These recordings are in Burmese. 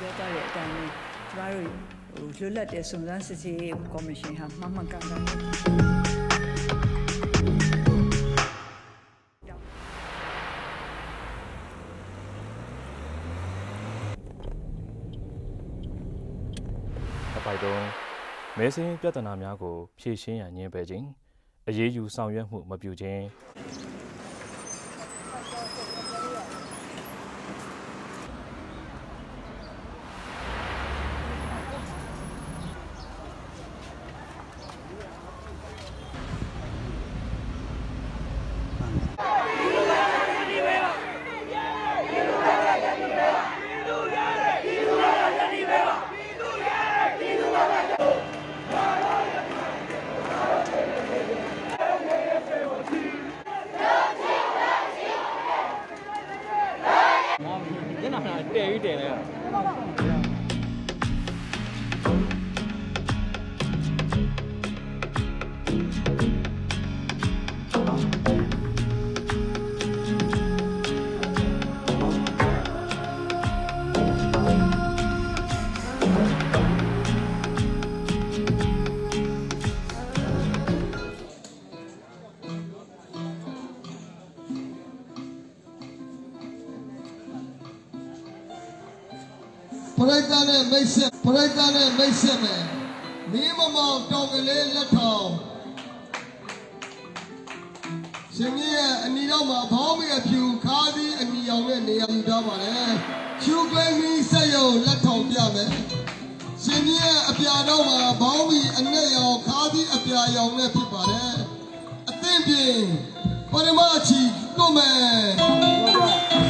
ပြောသွားတဲ့အတိုင်းပဲကျမတို့ဟိုလွတ်လပ်တဲ့စုံစမ်းစစ်ဆေးရေးကော်မရှင်ဟာမှန်မှန်ကန်ကန်နဲ့အပိုက်တုံးမဲစင်းပြဿနာများကိုဖြေရှင်းရန်ညှင်းပယ်ခြင်းအရေးယူဆောင်ရွက်မှုမပြုခြင်း မိတ်ဆက်ပရိသတ်နဲ့မိတ်ဆက်မယ်မင်းမမောင်တောင်ကလေးလက်ထောင်ရှင်ကြီးရဲ့အနီတော့မှာဘောင်းမီအဖြူခါးသီးအနီအောင်နဲ့နေရာယူထားပါတယ်ဖြူကလိမ့်မီဆက်ရုံလက်ထောင်ပြမယ်ရှင်ကြီးရဲ့အပြာတော့မှာဘောင်းမီအနဲ့ရောင်ခါးသီးအပြာရောင်နဲ့ဖြစ်ပါတယ်အသင့်ပြင်ပရမချီတို့မယ်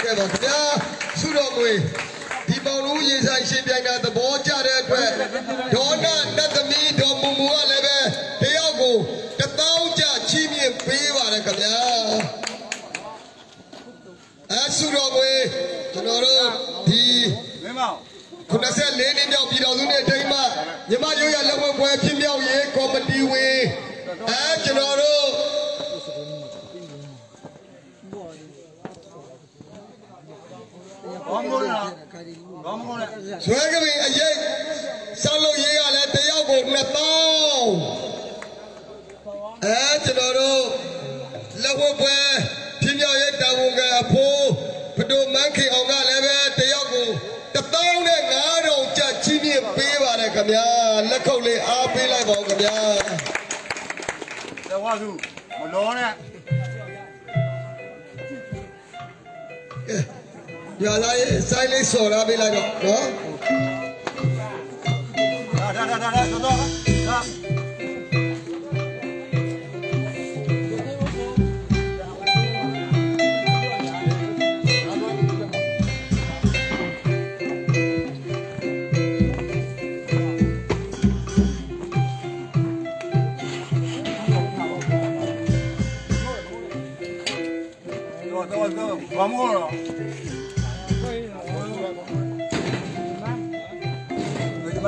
ဟုတ်ကဲ့ပါခင်ဗျာဆုတော်ငွေဒီပေါင်လုံးရေဆိုင်ရှင်ပြိုင်တာသဘောကျတဲ့အတွက်ဒေါနနတ်သမီးဒေါ်မူမူကလည်းပဲတယောက်ကိုတသောင်းကျချီးမြှင့်ပေးပါတယ်ခင်ဗျာအဲဆုတော်ငွေကျွန်တော်တို့ဒီမင်းမောင်94နှစ်မြောက်ပြည်တော်စုနဲ့ဒိမမြမရိုးရလက်ဝဲပွဲဖြစ်မြောက်ရေးကော်မတီဝင်အဲကျွန်တော်တို့ ဘောင်းမိုးလားဘောင်းမိုးလားဇွဲကပင်အရေးဆောက်လုပ်ရေးကလည်းတယောက်ကို2000အဲကျွန်တော်တို့လက်ဝဲပွဲဖြစ်မြောက်ရေးတာဝန်ကအဖိုးဘဒိုမန်းခင်အောင်ကလည်းပဲတယောက်ကို1000နဲ့9000ကျပ်ချီးမြှင့်ပေးပါတယ်ခင်ဗျာလက်ခုပ်လေးအားပေးလိုက်ပါဦးခင်ဗျာတဝါစုမလောနဲ့ ရလာရေးစိုင်းလေးစော်ရပေးလိုက်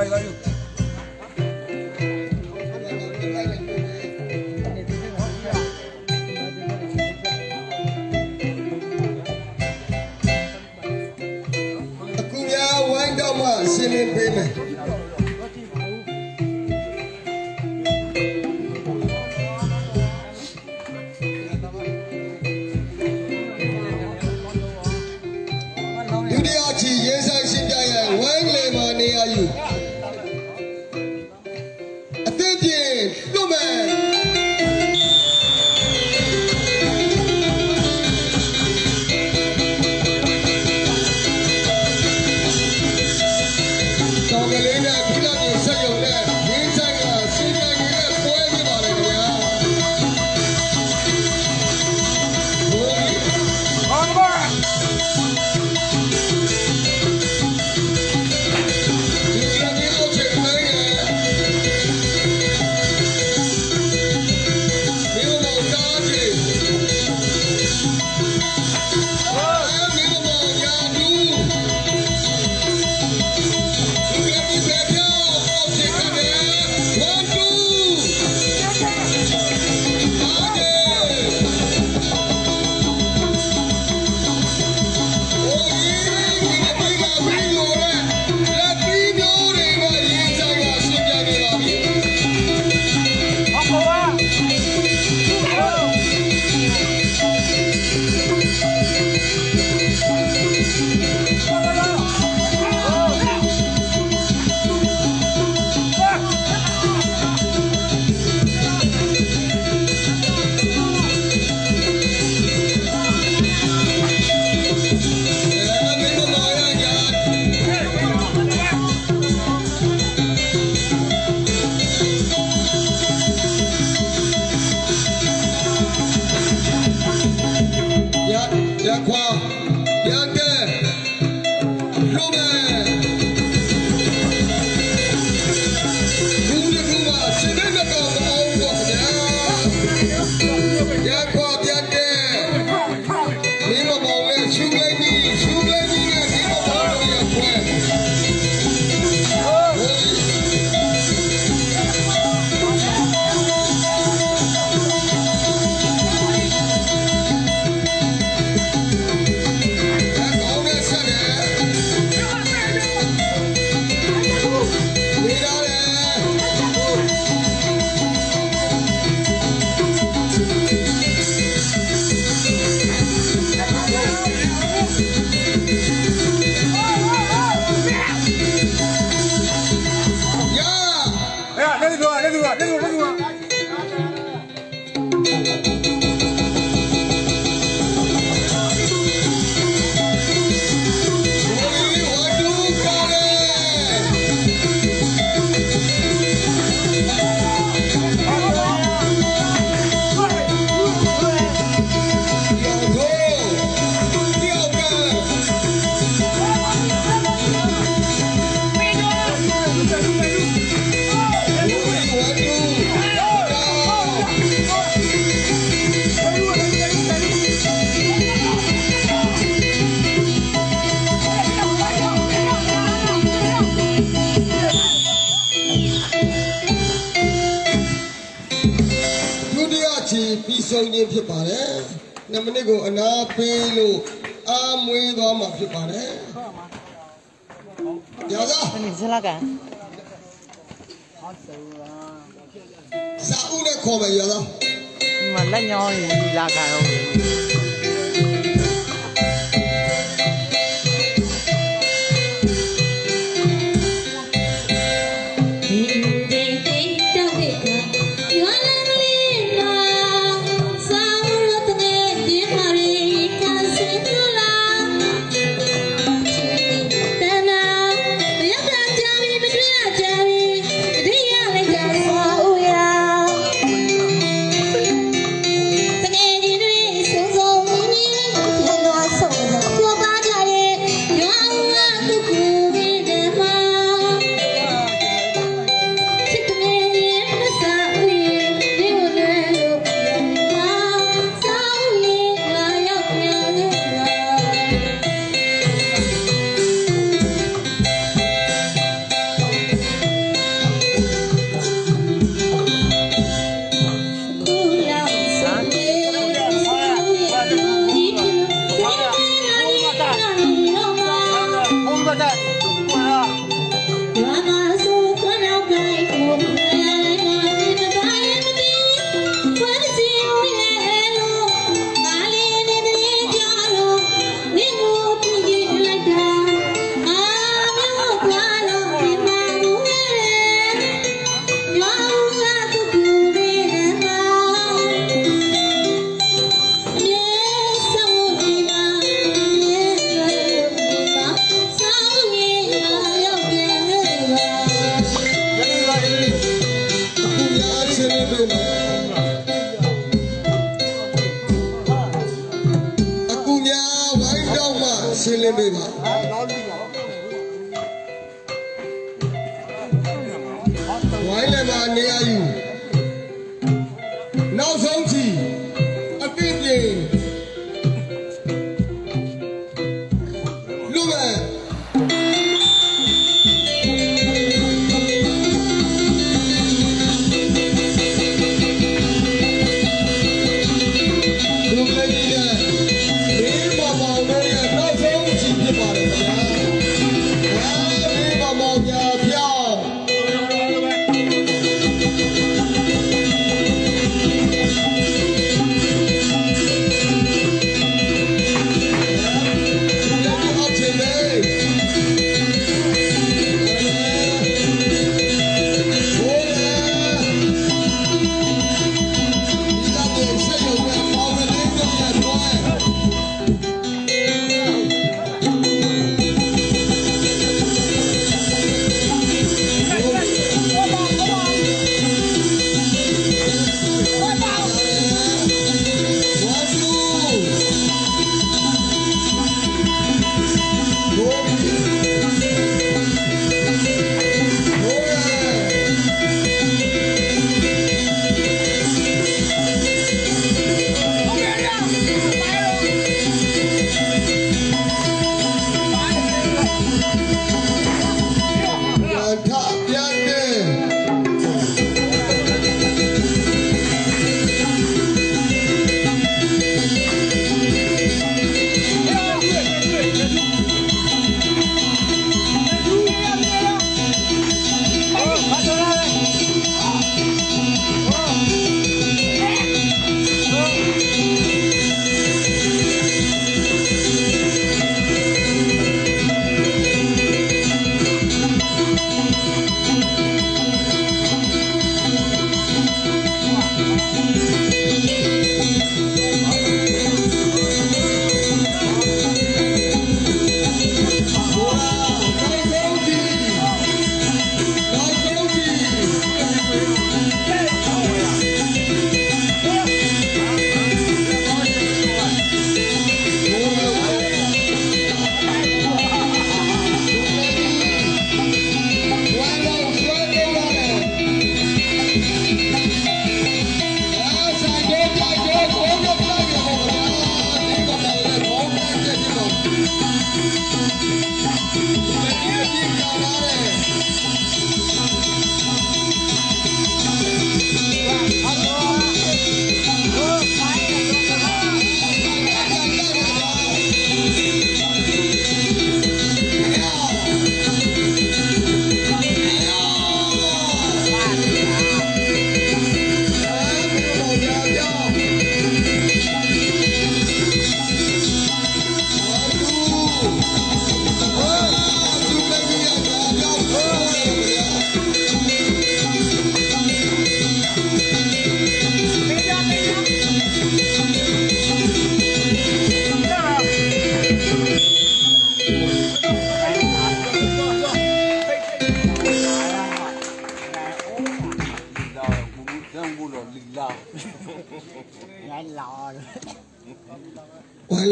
တော့နော်ဒါဒါဒါဒါတော့တော့ဒါတော့ ရှုံးခြင်းဖြစ်ပါတယ်2မိနစ်ကိုအနာပေးလို့အာမွေးသွားမှာဖြစ်ပါတယ်ယောဇာဇလာကစာဦးနဲ့ခေါ်မယ်ယောဇာမလက်ညောင်းရင်ဒီလာကတော့ 我在我在对吗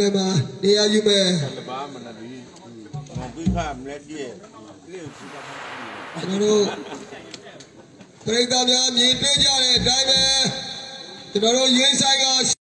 လည်းမှာနေရာယူမယ်တဘာမနာဒီငါကိခမလက်တည်းလေစီကကျွန်တော်တို့ပရိသတ်များမြင်တွေ့ကြတဲ့အတိုင်းပဲကျွန်တော်တို့ရင်းဆိုင်က